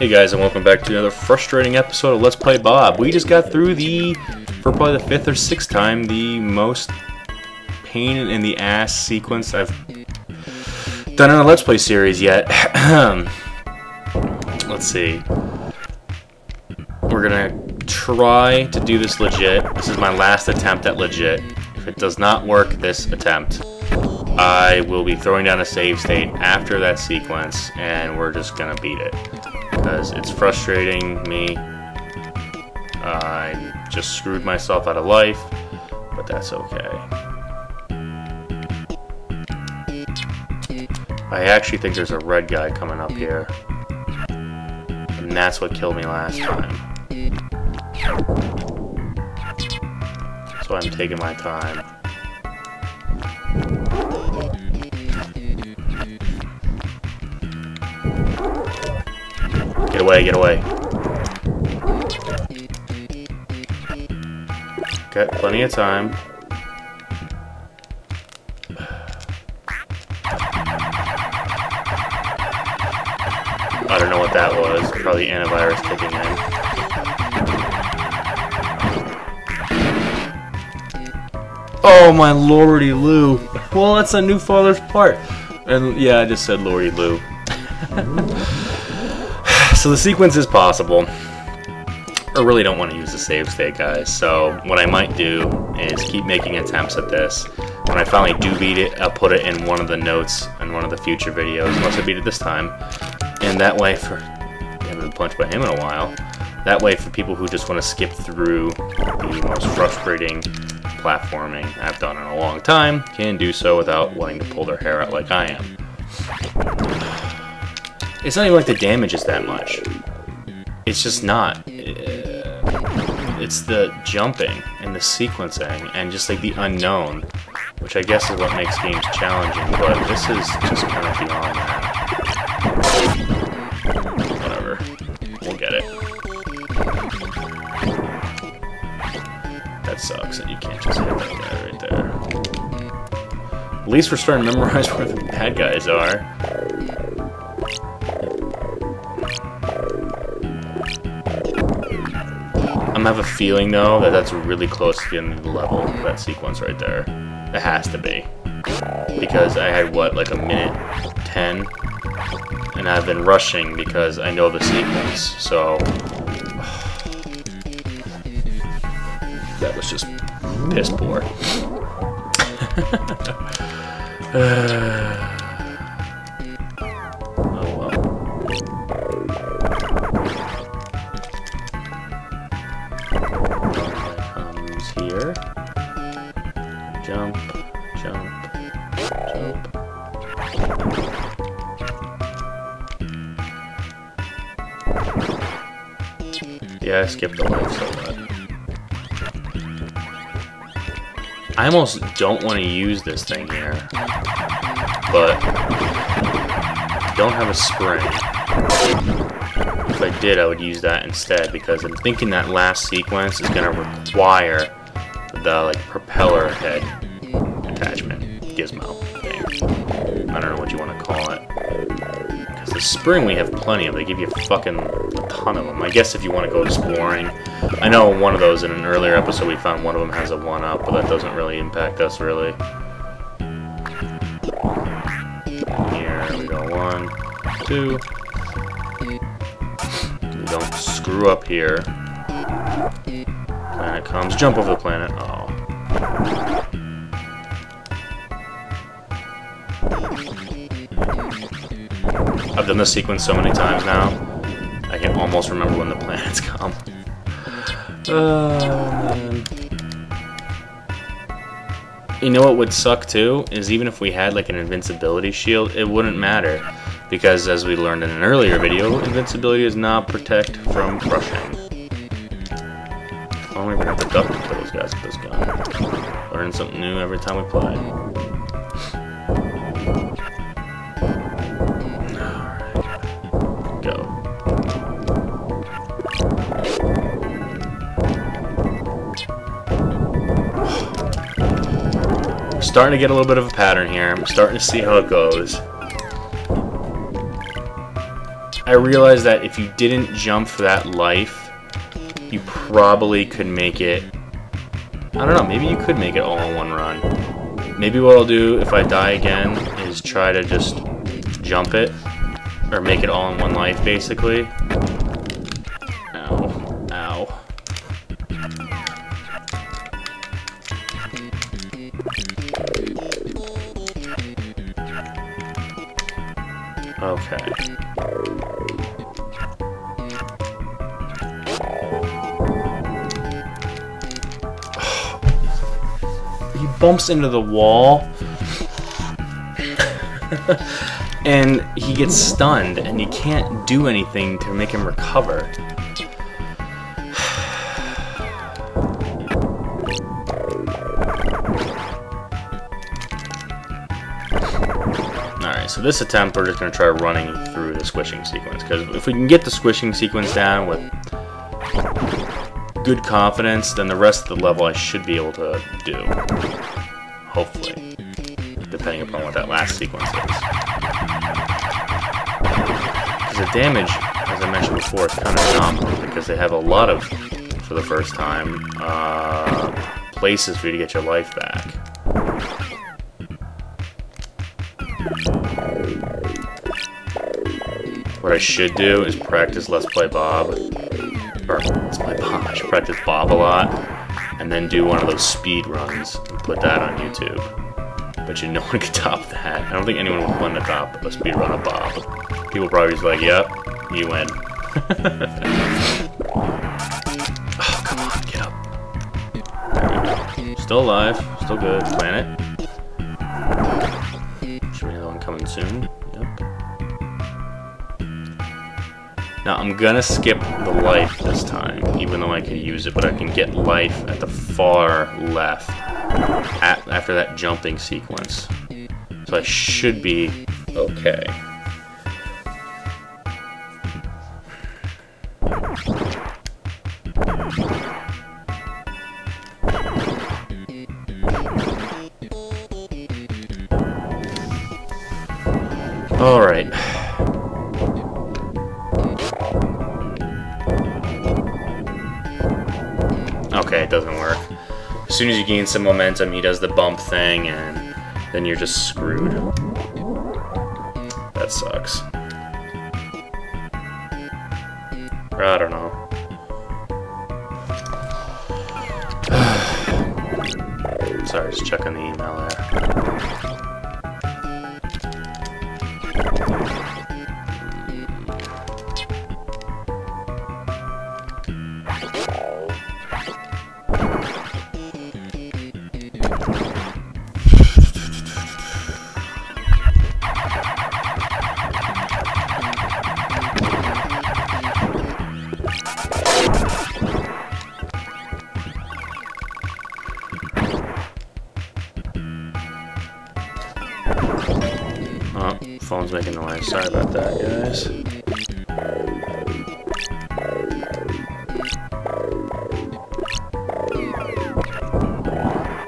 Hey guys, and welcome back to another frustrating episode of Let's Play Bob. We just got through the, for probably the fifth or sixth time, the most pain in the ass sequence I've done in a Let's Play series yet. Let's see. We're gonna try to do this legit. This is my last attempt at legit. If it does not work this attempt, I will be throwing down a save state after that sequence, and we're just gonna beat it because it's frustrating me. I just screwed myself out of life, but that's okay. I actually think there's a red guy coming up here. And that's what killed me last time. So I'm taking my time. Get away, get away. Got plenty of time. I don't know what that was. Probably antivirus kicking in. Oh my lordy Lou. Well, that's a new father's part. And yeah, I just said lordy Lou. so the sequence is possible. I really don't want to use the save state, guys. So what I might do is keep making attempts at this. When I finally do beat it, I'll put it in one of the notes in one of the future videos, unless I beat it this time. And that way, for I haven't been punched by him in a while. That way, for people who just want to skip through the most frustrating platforming I've done in a long time, can do so without wanting to pull their hair out like I am. It's not even like the damage is that much. It's just not. Uh, it's the jumping and the sequencing and just like the unknown, which I guess is what makes games challenging, but this is just kind of beyond that. Whatever. We'll get it. That sucks that you can't just hit that guy right there. At least we're starting to memorize where the bad guys are. I'm have a feeling though that that's really close to the end of the level, that sequence right there. It has to be. Because I had what, like a minute 10? And I've been rushing because I know the sequence, so... that was just piss poor. uh... Yeah, I skipped the life so bad. I almost don't want to use this thing here. But don't have a spring. If I did, I would use that instead because I'm thinking that last sequence is going to require the like propeller head attachment gizmo thing. I don't know what you want to call it. Because the spring we have plenty of. They give you fucking ton of them. I guess if you want to go exploring. I know one of those in an earlier episode we found one of them has a 1-up, but that doesn't really impact us really. Here we go. One, two. Don't screw up here. Planet comes. Jump over the planet. Oh. I've done this sequence so many times now, almost remember when the planets come. Oh, man. You know what would suck too? Is even if we had like an invincibility shield, it wouldn't matter. Because as we learned in an earlier video, invincibility does not protect from crushing. I don't even have to duck to kill those guys with this gun. Learn something new every time we play. Starting to get a little bit of a pattern here. I'm starting to see how it goes. I realize that if you didn't jump for that life, you probably could make it... I don't know, maybe you could make it all in one run. Maybe what I'll do if I die again is try to just jump it, or make it all in one life, basically. Okay. he bumps into the wall and he gets stunned and you can't do anything to make him recover. So this attempt we're just going to try running through the squishing sequence because if we can get the squishing sequence down with good confidence, then the rest of the level I should be able to do. Hopefully. Depending upon what that last sequence is. Because the damage, as I mentioned before, is kind of dumb because they have a lot of, for the first time, uh, places for you to get your life back. What I should do is practice Let's Play Bob or it's my Bob. I should practice Bob a lot, and then do one of those speed runs and put that on YouTube. But you no one could top that. I don't think anyone would want to top a speed run of Bob. People probably just like, "Yep, you win." oh, come on, get up. Still alive, still good. Planet. Should be another one coming soon. Now I'm gonna skip the life this time, even though I could use it, but I can get life at the far left at, after that jumping sequence. So I should be okay. Alright. Okay, it doesn't work. As soon as you gain some momentum, he does the bump thing, and then you're just screwed. That sucks. I don't know. Sorry, just checking the email there. Oh, phone's making noise. Sorry about that, guys.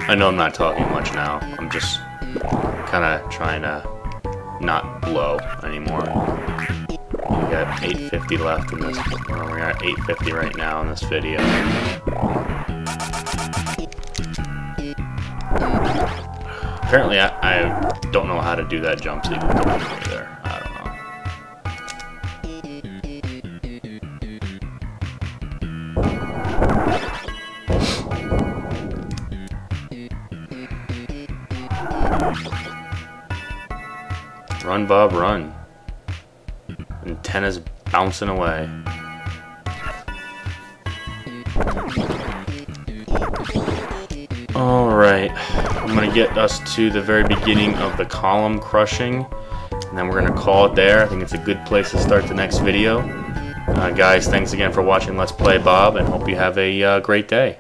I know I'm not talking much now. I'm just kind of trying to not blow anymore. We got 850 left in this. Well, we're at 850 right now in this video. Apparently, I, I, don't know how to do that jump sequence either. I don't know. Run, Bob, run. Antenna's bouncing away. Alright, I'm going to get us to the very beginning of the column crushing, and then we're going to call it there. I think it's a good place to start the next video. Uh, guys, thanks again for watching Let's Play Bob, and hope you have a uh, great day.